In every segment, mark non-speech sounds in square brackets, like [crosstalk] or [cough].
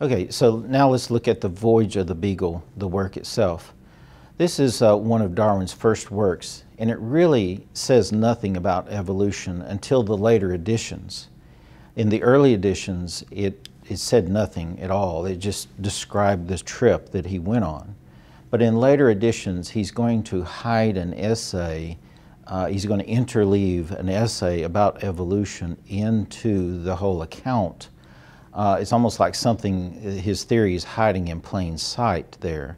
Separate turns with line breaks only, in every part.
Okay, so now let's look at the Voyage of the Beagle, the work itself. This is uh, one of Darwin's first works, and it really says nothing about evolution until the later editions. In the early editions, it, it said nothing at all. It just described the trip that he went on. But in later editions, he's going to hide an essay, uh, he's going to interleave an essay about evolution into the whole account. Uh, it's almost like something, his theory is hiding in plain sight there.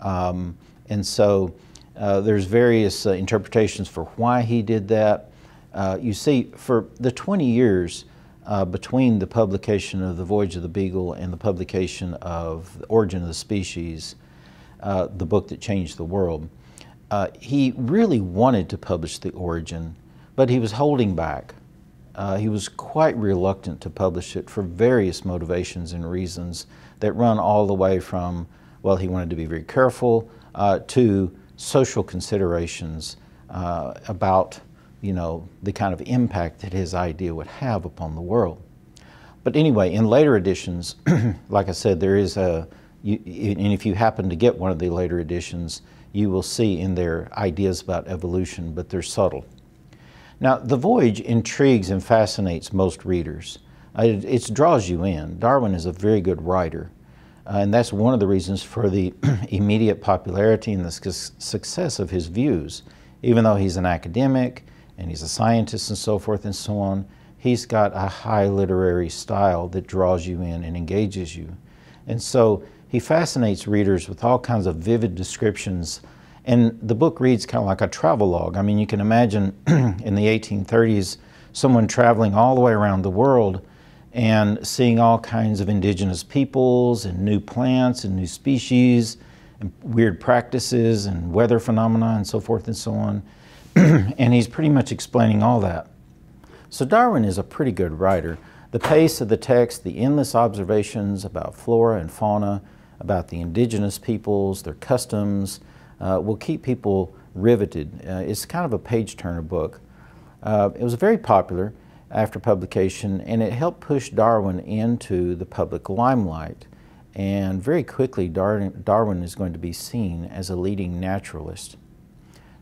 Um, and so uh, there's various uh, interpretations for why he did that. Uh, you see, for the 20 years uh, between the publication of The Voyage of the Beagle and the publication of The Origin of the Species, uh, the book that changed the world. He really wanted to publish The Origin, but he was holding back. Uh, he was quite reluctant to publish it for various motivations and reasons that run all the way from, well, he wanted to be very careful, uh, to social considerations uh, about, you know, the kind of impact that his idea would have upon the world. But anyway, in later editions, [clears throat] like I said, there is a, you, and if you happen to get one of the later editions, you will see in there ideas about evolution, but they're subtle. Now, the voyage intrigues and fascinates most readers. It, it, draws you in. Darwin is a very good writer, uh, and that's one of the reasons for the [clears throat] immediate popularity and the su success of his views. Even though he's an academic and he's a scientist and so forth and so on, he's got a high literary style that draws you in and engages you. And so he fascinates readers with all kinds of vivid descriptions. And the book reads kind of like a travel log. I mean, you can imagine [clears throat] in the 1830s someone traveling all the way around the world and seeing all kinds of indigenous peoples and new plants and new species and weird practices and weather phenomena and so forth and so on. [clears throat] and he's pretty much explaining all that. So Darwin is a pretty good writer. The pace of the text, the endless observations about flora and fauna, about the indigenous peoples, their customs, uh, will keep people riveted. Uh, it's kind of a page turner book. Uh, it was very popular after publication and it helped push Darwin into the public limelight. And very quickly, Darwin, Darwin is going to be seen as a leading naturalist.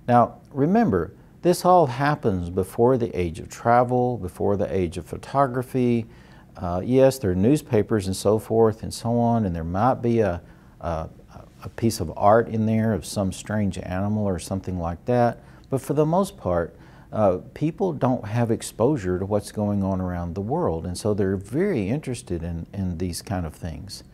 Now, remember, this all happens before the age of travel, before the age of photography, uh, yes, there are newspapers and so forth and so on, and there might be a, a, a, piece of art in there of some strange animal or something like that. But for the most part, uh, people don't have exposure to what's going on around the world, and so they're very interested in, in these kind of things.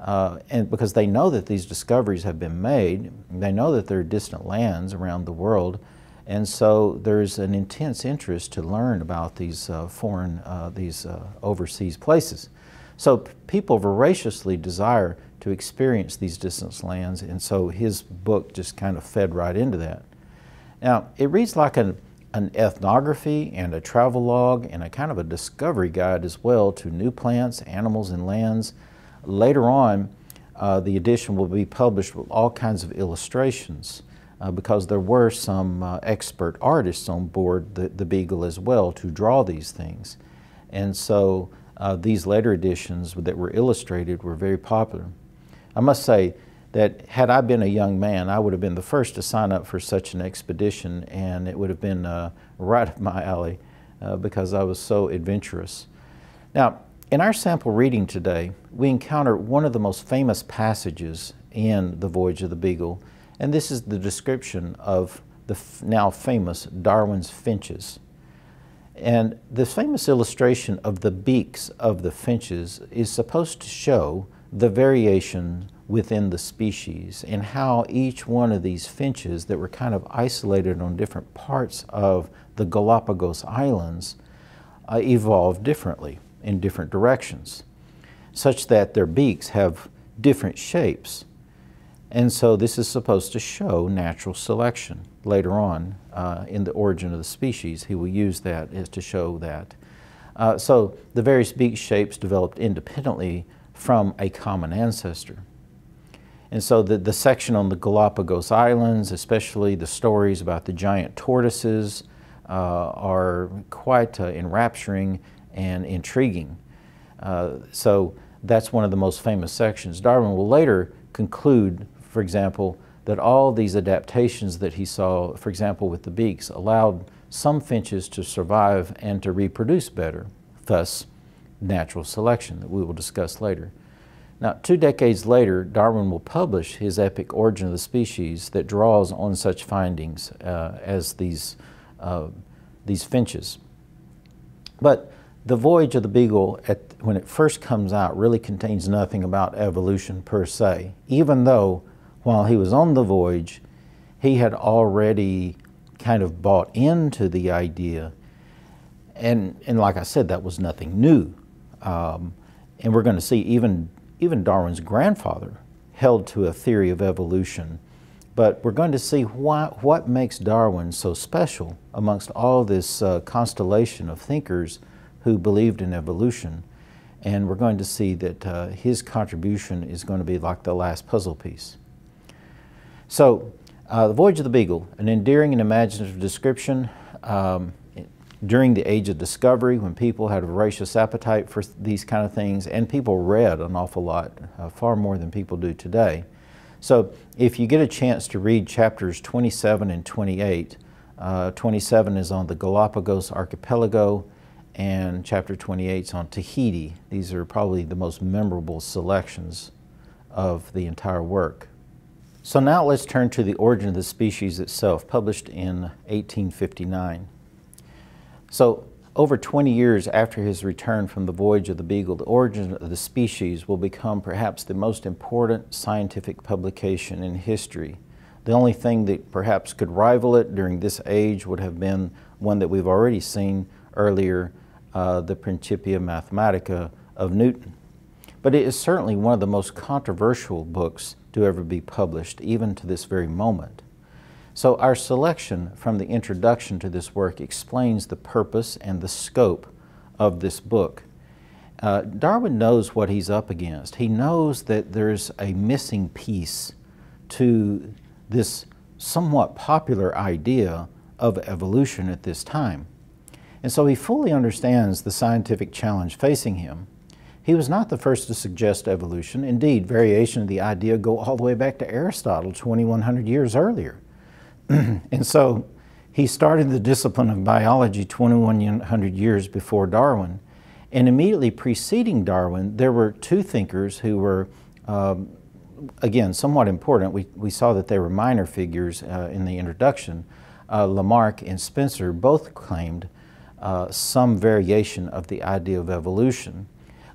Uh, and because they know that these discoveries have been made, they know that there are distant lands around the world and so there's an intense interest to learn about these uh, foreign, uh, these uh, overseas places. So people voraciously desire to experience these distant lands, and so his book just kind of fed right into that. Now, it reads like an, an ethnography and a travel log and a kind of a discovery guide as well to new plants, animals, and lands. Later on, uh, the edition will be published with all kinds of illustrations uh, because there were some uh, expert artists on board the, the Beagle as well to draw these things. And so uh, these later editions that were illustrated were very popular. I must say that had I been a young man, I would have been the first to sign up for such an expedition and it would have been uh, right up my alley uh, because I was so adventurous. Now, in our sample reading today, we encounter one of the most famous passages in The Voyage of the Beagle, and this is the description of the now famous Darwin's finches. And the famous illustration of the beaks of the finches is supposed to show the variation within the species and how each one of these finches that were kind of isolated on different parts of the Galapagos Islands uh, evolved differently in different directions, such that their beaks have different shapes and so this is supposed to show natural selection. Later on, uh, in the origin of the species, he will use that as to show that. Uh, so the various beak shapes developed independently from a common ancestor. And so the, the section on the Galapagos Islands, especially the stories about the giant tortoises, uh, are quite uh, enrapturing and intriguing. Uh, so that's one of the most famous sections. Darwin will later conclude, for example, that all these adaptations that he saw, for example, with the beaks, allowed some finches to survive and to reproduce better, thus natural selection that we will discuss later. Now, two decades later, Darwin will publish his epic Origin of the Species that draws on such findings uh, as these, uh, these finches. But the Voyage of the Beagle, at, when it first comes out, really contains nothing about evolution per se, even though while he was on the voyage, he had already kind of bought into the idea. And, and like I said, that was nothing new. Um, and we're going to see even even Darwin's grandfather held to a theory of evolution. But we're going to see why, what makes Darwin so special amongst all this uh, constellation of thinkers who believed in evolution. And we're going to see that uh, his contribution is going to be like the last puzzle piece. So, uh, The Voyage of the Beagle, an endearing and imaginative description. Um, during the age of discovery when people had a voracious appetite for these kind of things and people read an awful lot, uh, far more than people do today. So if you get a chance to read chapters 27 and 28, uh, 27 is on the Galapagos Archipelago and chapter 28 is on Tahiti. These are probably the most memorable selections of the entire work. So now let's turn to the origin of the species itself, published in 1859. So over 20 years after his return from the voyage of the Beagle, the origin of the species will become perhaps the most important scientific publication in history. The only thing that perhaps could rival it during this age would have been one that we've already seen earlier, uh, the Principia Mathematica of Newton. But it is certainly one of the most controversial books to ever be published, even to this very moment. So our selection from the introduction to this work explains the purpose and the scope of this book. Uh, Darwin knows what he's up against. He knows that there's a missing piece to this somewhat popular idea of evolution at this time. And so he fully understands the scientific challenge facing him. He was not the first to suggest evolution. Indeed, variation of the idea go all the way back to Aristotle 2100 years earlier. [clears throat] and so he started the discipline of biology 2100 years before Darwin. And immediately preceding Darwin, there were two thinkers who were, um, again, somewhat important. We, we saw that they were minor figures uh, in the introduction. Uh, Lamarck and Spencer both claimed uh, some variation of the idea of evolution.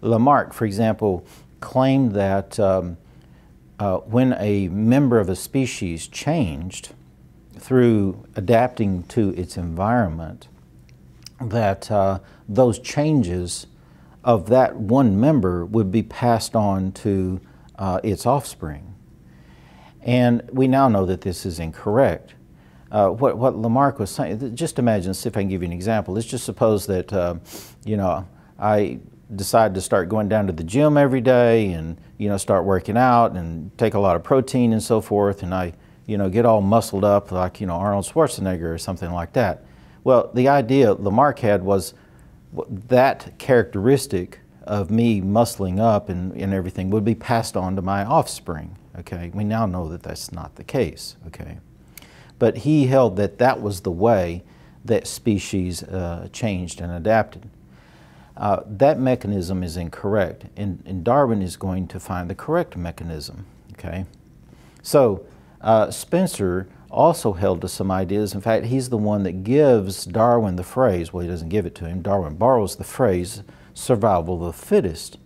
Lamarck, for example, claimed that um, uh, when a member of a species changed, through adapting to its environment, that uh, those changes of that one member would be passed on to uh, its offspring. And we now know that this is incorrect. Uh, what, what Lamarck was saying, just imagine, see if I can give you an example. Let's just suppose that, uh, you know, I decide to start going down to the gym every day and, you know, start working out and take a lot of protein and so forth, and I you know, get all muscled up like, you know, Arnold Schwarzenegger or something like that. Well, the idea Lamarck had was that characteristic of me muscling up and, and everything would be passed on to my offspring. Okay, we now know that that's not the case. Okay, but he held that that was the way that species uh, changed and adapted. Uh, that mechanism is incorrect, and, and Darwin is going to find the correct mechanism. Okay, so uh, Spencer also held to some ideas. In fact, he's the one that gives Darwin the phrase, well, he doesn't give it to him, Darwin borrows the phrase, survival of the fittest.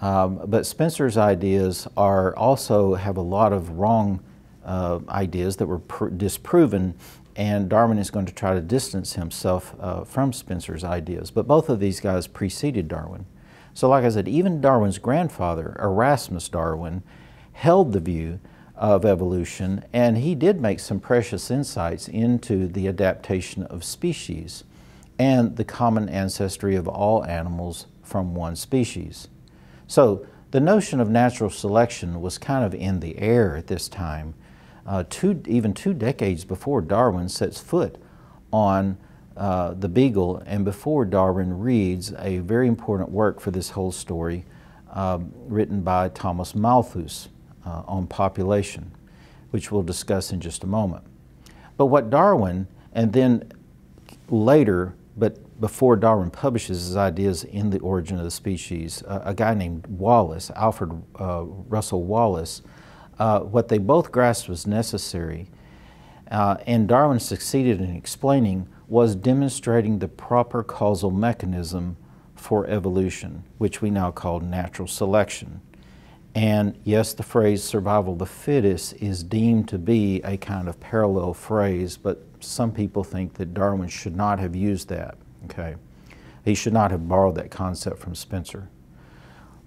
Um, but Spencer's ideas are also have a lot of wrong uh, ideas that were disproven, and Darwin is going to try to distance himself uh, from Spencer's ideas. But both of these guys preceded Darwin. So, like I said, even Darwin's grandfather, Erasmus Darwin, held the view of evolution, and he did make some precious insights into the adaptation of species and the common ancestry of all animals from one species. So the notion of natural selection was kind of in the air at this time, uh, two, even two decades before Darwin sets foot on uh, the beagle and before Darwin reads a very important work for this whole story, uh, written by Thomas Malthus uh, on population, which we'll discuss in just a moment. But what Darwin, and then later, but before Darwin publishes his ideas in The Origin of the Species, uh, a guy named Wallace, Alfred uh, Wallace, uh, what they both grasped was necessary, uh, and Darwin succeeded in explaining, was demonstrating the proper causal mechanism for evolution, which we now call natural selection. And yes, the phrase survival of the fittest is deemed to be a kind of parallel phrase, but some people think that Darwin should not have used that. Okay, he should not have borrowed that concept from Spencer.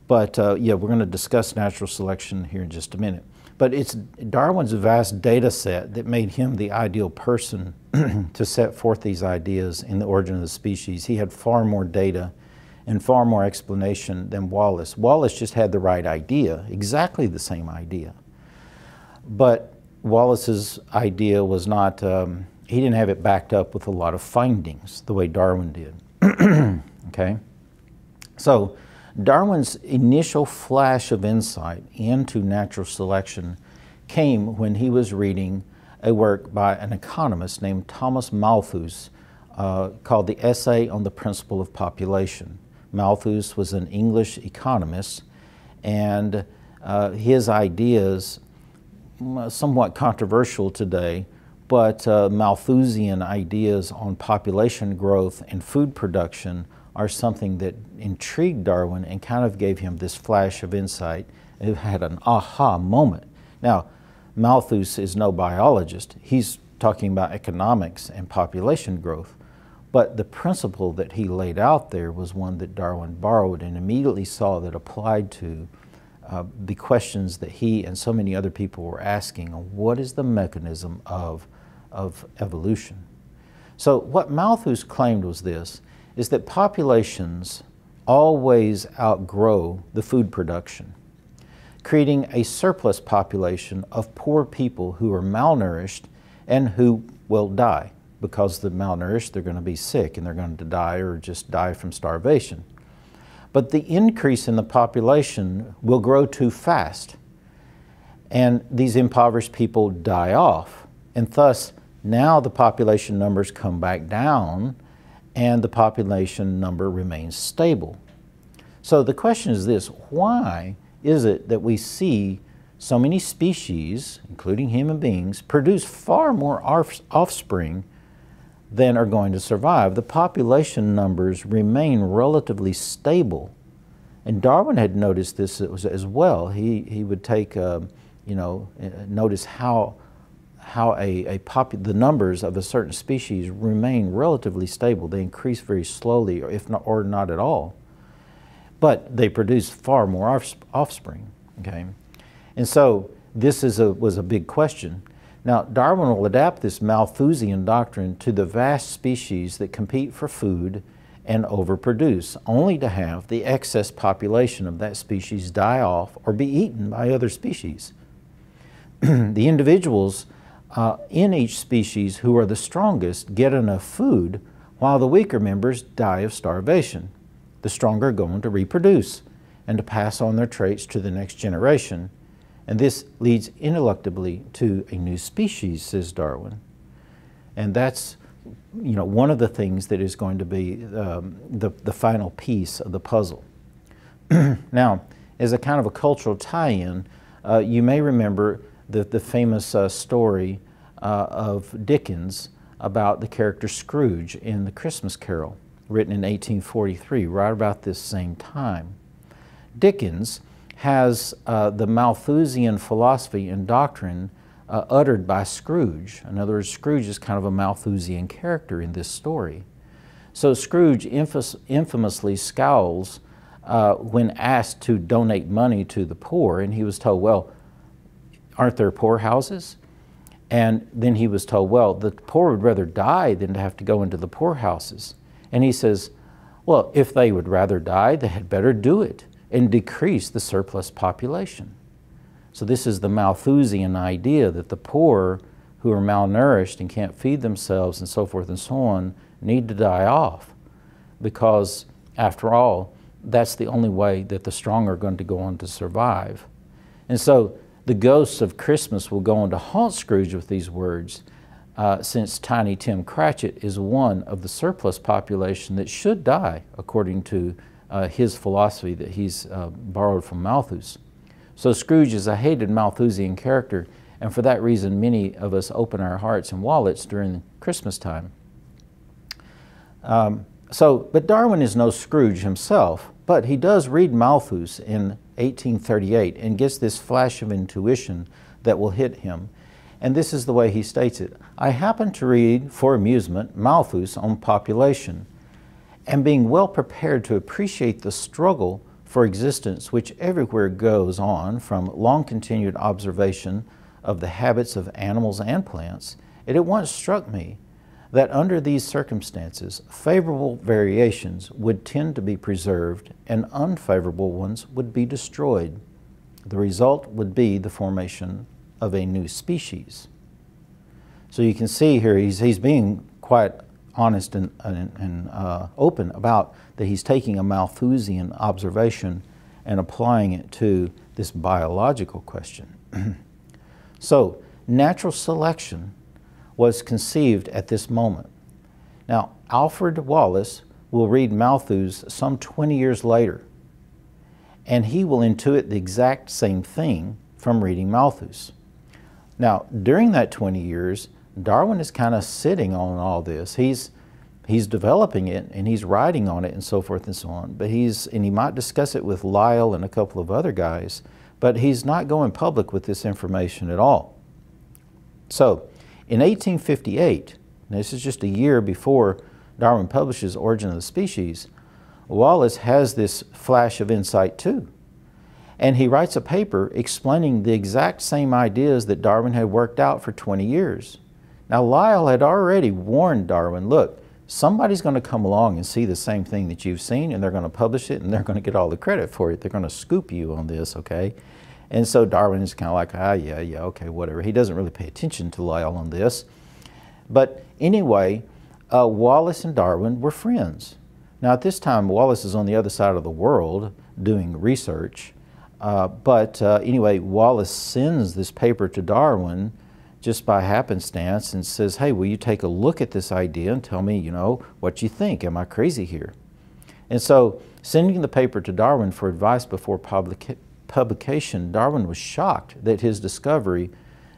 But uh, yeah, we're going to discuss natural selection here in just a minute. But it's Darwin's vast data set that made him the ideal person [clears throat] to set forth these ideas in the origin of the species. He had far more data and far more explanation than Wallace. Wallace just had the right idea, exactly the same idea. But Wallace's idea was not, um, he didn't have it backed up with a lot of findings the way Darwin did. [clears throat] okay? So, Darwin's initial flash of insight into natural selection came when he was reading a work by an economist named Thomas Malthus uh, called The Essay on the Principle of Population. Malthus was an English economist, and uh, his ideas, somewhat controversial today, but uh, Malthusian ideas on population growth and food production are something that intrigued Darwin and kind of gave him this flash of insight. It had an aha moment. Now, Malthus is no biologist. He's talking about economics and population growth. But the principle that he laid out there was one that Darwin borrowed and immediately saw that applied to uh, the questions that he and so many other people were asking what is the mechanism of, of evolution. So what Malthus claimed was this, is that populations always outgrow the food production, creating a surplus population of poor people who are malnourished and who will die because the malnourished, they're going to be sick and they're going to die or just die from starvation. But the increase in the population will grow too fast. And these impoverished people die off. And thus, now the population numbers come back down and the population number remains stable. So the question is this why is it that we see so many species, including human beings, produce far more offspring than are going to survive. The population numbers remain relatively stable. And Darwin had noticed this as well. He, he would take, uh, you know, uh, notice how, how a, a popu- the numbers of a certain species remain relatively stable. They increase very slowly, or if not, or not at all. But they produce far more offspring, okay? And so this is a, was a big question. Now, Darwin will adapt this Malthusian doctrine to the vast species that compete for food and overproduce, only to have the excess population of that species die off or be eaten by other species. [clears throat] the individuals uh, in each species who are the strongest get enough food while the weaker members die of starvation. The stronger go on to reproduce and to pass on their traits to the next generation and this leads ineluctably to a new species, says Darwin. And that's you know, one of the things that is going to be um, the, the final piece of the puzzle. [clears throat] now, as a kind of a cultural tie-in, uh, you may remember the, the famous uh, story uh, of Dickens about the character Scrooge in The Christmas Carol, written in 1843, right about this same time. Dickens has uh, the Malthusian philosophy and doctrine uh, uttered by Scrooge. In other words, Scrooge is kind of a Malthusian character in this story. So Scrooge infamously scowls uh, when asked to donate money to the poor, and he was told, Well, aren't there poorhouses? And then he was told, Well, the poor would rather die than to have to go into the poorhouses. And he says, Well, if they would rather die, they had better do it and decrease the surplus population. So this is the Malthusian idea that the poor who are malnourished and can't feed themselves and so forth and so on need to die off because after all, that's the only way that the strong are going to go on to survive. And so the ghosts of Christmas will go on to haunt Scrooge with these words, uh, since Tiny Tim Cratchit is one of the surplus population that should die, according to uh, his philosophy that he's uh, borrowed from Malthus. So Scrooge is a hated Malthusian character, and for that reason, many of us open our hearts and wallets during Christmas time. Um, so, but Darwin is no Scrooge himself, but he does read Malthus in 1838 and gets this flash of intuition that will hit him. And this is the way he states it. I happened to read, for amusement, Malthus on population, and being well prepared to appreciate the struggle for existence which everywhere goes on from long continued observation of the habits of animals and plants, it at once struck me that under these circumstances, favorable variations would tend to be preserved and unfavorable ones would be destroyed. The result would be the formation of a new species. So you can see here he's, he's being quite honest and, and, and uh, open about that he's taking a Malthusian observation and applying it to this biological question. [clears throat] so natural selection was conceived at this moment. Now, Alfred Wallace will read Malthus some 20 years later, and he will intuit the exact same thing from reading Malthus. Now, during that 20 years, Darwin is kind of sitting on all this. He's he's developing it and he's writing on it and so forth and so on. But he's and he might discuss it with Lyell and a couple of other guys, but he's not going public with this information at all. So, in 1858, this is just a year before Darwin publishes Origin of the Species, Wallace has this flash of insight too. And he writes a paper explaining the exact same ideas that Darwin had worked out for 20 years. Now, Lyell had already warned Darwin look, somebody's going to come along and see the same thing that you've seen, and they're going to publish it, and they're going to get all the credit for it. They're going to scoop you on this, okay? And so Darwin is kind of like, ah, yeah, yeah, okay, whatever. He doesn't really pay attention to Lyell on this. But anyway, uh, Wallace and Darwin were friends. Now, at this time, Wallace is on the other side of the world doing research. Uh, but uh, anyway, Wallace sends this paper to Darwin just by happenstance and says, hey, will you take a look at this idea and tell me, you know, what you think? Am I crazy here? And so, sending the paper to Darwin for advice before public publication, Darwin was shocked that his discovery,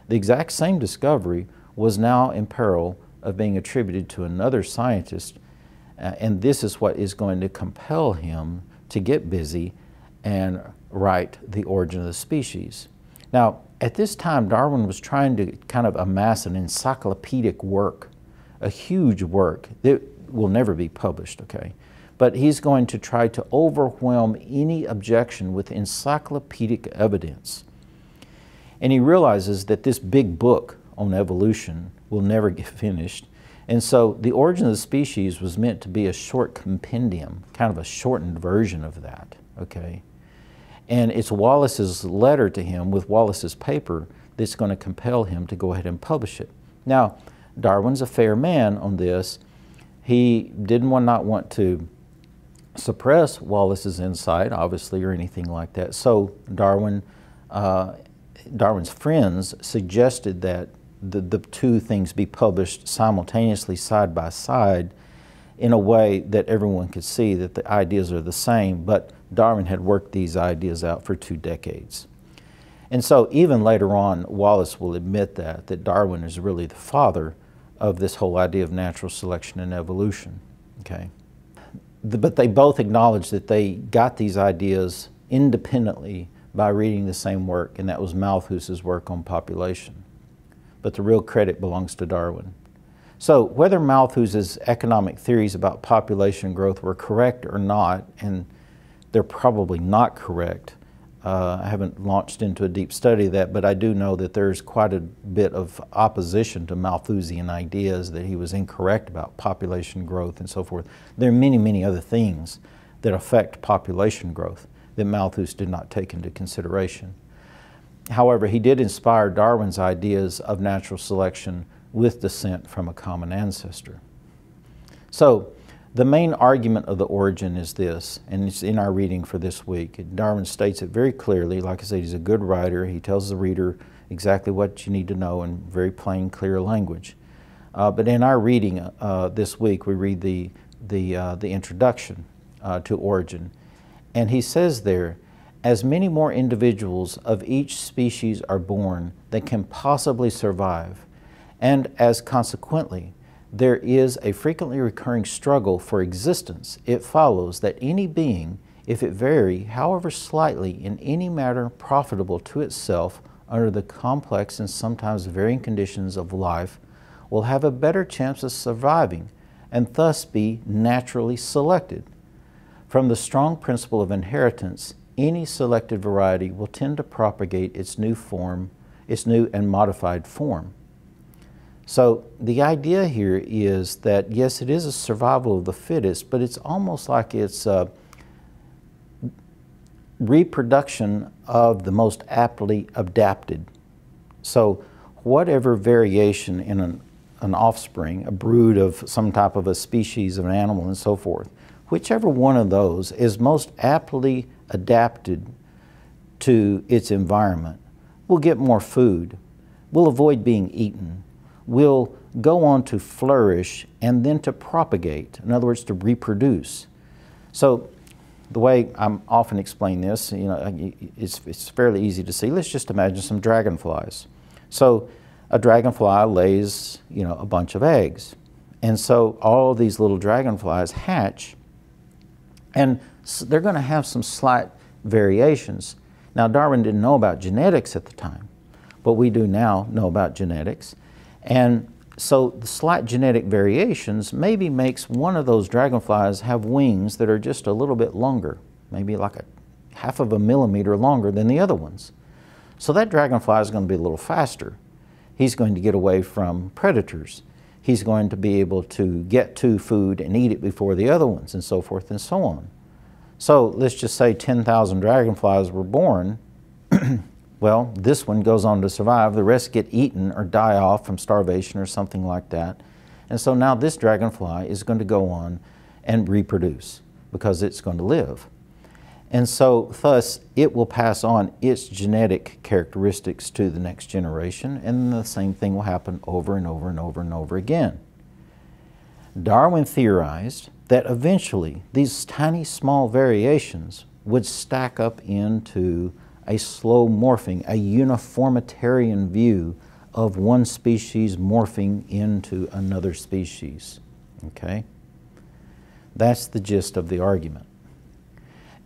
the exact same discovery, was now in peril of being attributed to another scientist. Uh, and this is what is going to compel him to get busy and write The Origin of the Species. Now, at this time, Darwin was trying to kind of amass an encyclopedic work, a huge work that will never be published, okay? but he's going to try to overwhelm any objection with encyclopedic evidence. And he realizes that this big book on evolution will never get [laughs] finished. And so the origin of the species was meant to be a short compendium, kind of a shortened version of that, okay? And it's Wallace's letter to him with Wallace's paper that's going to compel him to go ahead and publish it. Now, Darwin's a fair man on this. He didn't want, not want to suppress Wallace's insight, obviously, or anything like that. So Darwin, uh, Darwin's friends suggested that the, the two things be published simultaneously, side by side, in a way that everyone could see that the ideas are the same, but Darwin had worked these ideas out for two decades. And so even later on, Wallace will admit that, that Darwin is really the father of this whole idea of natural selection and evolution, okay? but they both acknowledge that they got these ideas independently by reading the same work, and that was Malthus's work on population. But the real credit belongs to Darwin. So whether Malthus's economic theories about population growth were correct or not, and they're probably not correct, uh, I haven't launched into a deep study of that, but I do know that there's quite a bit of opposition to Malthusian ideas that he was incorrect about population growth and so forth. There are many, many other things that affect population growth that Malthus did not take into consideration. However, he did inspire Darwin's ideas of natural selection with descent from a common ancestor. So, The main argument of the origin is this, and it's in our reading for this week. Darwin states it very clearly. Like I said, he's a good writer. He tells the reader exactly what you need to know in very plain, clear language. Uh, but in our reading uh, this week, we read the, the, uh, the introduction uh, to Origin. And he says there, as many more individuals of each species are born than can possibly survive, and as consequently, there is a frequently recurring struggle for existence, it follows that any being, if it vary, however slightly, in any matter profitable to itself under the complex and sometimes varying conditions of life, will have a better chance of surviving and thus be naturally selected. From the strong principle of inheritance, any selected variety will tend to propagate its new form, its new and modified form. So the idea here is that yes, it is a survival of the fittest, but it's almost like it's a reproduction of the most aptly adapted. So whatever variation in an, an offspring, a brood of some type of a species of an animal and so forth, whichever one of those is most aptly adapted to its environment will get more food, will avoid being eaten, will go on to flourish and then to propagate, in other words, to reproduce. So the way I'm often explain this, you know, it's, it's fairly easy to see. Let's just imagine some dragonflies. So a dragonfly lays, you know, a bunch of eggs. And so all these little dragonflies hatch and they're going to have some slight variations. Now Darwin didn't know about genetics at the time, but we do now know about genetics. And so the slight genetic variations maybe makes one of those dragonflies have wings that are just a little bit longer, maybe like a half of a millimeter longer than the other ones. So that dragonfly is going to be a little faster. He's going to get away from predators. He's going to be able to get to food and eat it before the other ones and so forth and so on. So let's just say 10,000 dragonflies were born [clears throat] Well, this one goes on to survive. The rest get eaten or die off from starvation or something like that. And so now this dragonfly is going to go on and reproduce because it's going to live. And so thus it will pass on its genetic characteristics to the next generation and the same thing will happen over and over and over and over again. Darwin theorized that eventually these tiny small variations would stack up into a slow morphing, a uniformitarian view of one species morphing into another species. Okay? That's the gist of the argument.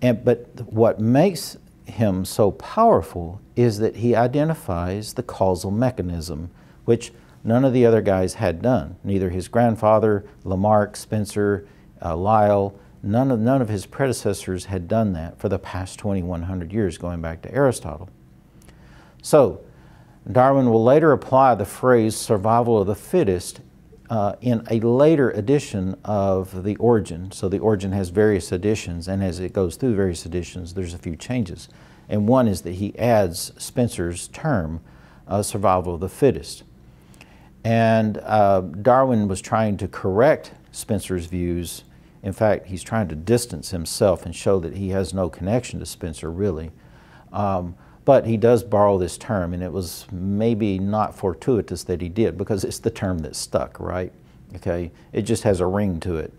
And, but what makes him so powerful is that he identifies the causal mechanism, which none of the other guys had done. Neither his grandfather, Lamarck, Spencer, uh, Lyell, None of, none of his predecessors had done that for the past 2,100 years, going back to Aristotle. So, Darwin will later apply the phrase survival of the fittest uh, in a later edition of The Origin. So, The Origin has various editions, and as it goes through various editions, there's a few changes. And one is that he adds Spencer's term, uh, survival of the fittest. And uh, Darwin was trying to correct Spencer's views in fact, he's trying to distance himself and show that he has no connection to Spencer, really. Um, but he does borrow this term, and it was maybe not fortuitous that he did because it's the term that stuck, right? Okay, it just has a ring to it.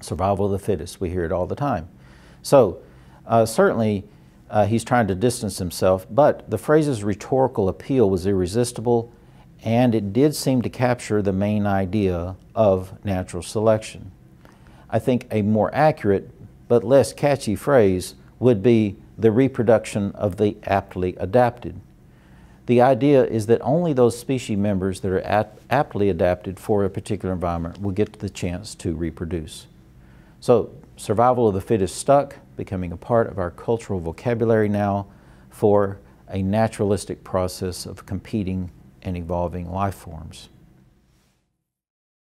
Survival of the fittest, we hear it all the time. So, uh, certainly, uh, he's trying to distance himself, but the phrase's rhetorical appeal was irresistible, and it did seem to capture the main idea of natural selection. I think a more accurate but less catchy phrase would be the reproduction of the aptly adapted. The idea is that only those species members that are aptly adapted for a particular environment will get the chance to reproduce. So survival of the fittest stuck, becoming a part of our cultural vocabulary now for a naturalistic process of competing and evolving life forms.